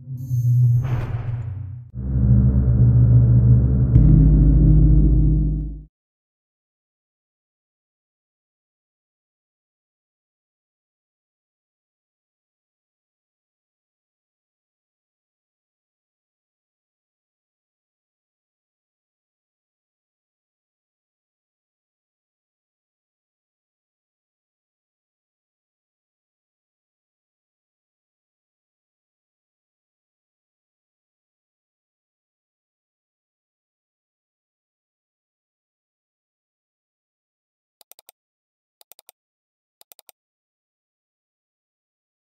you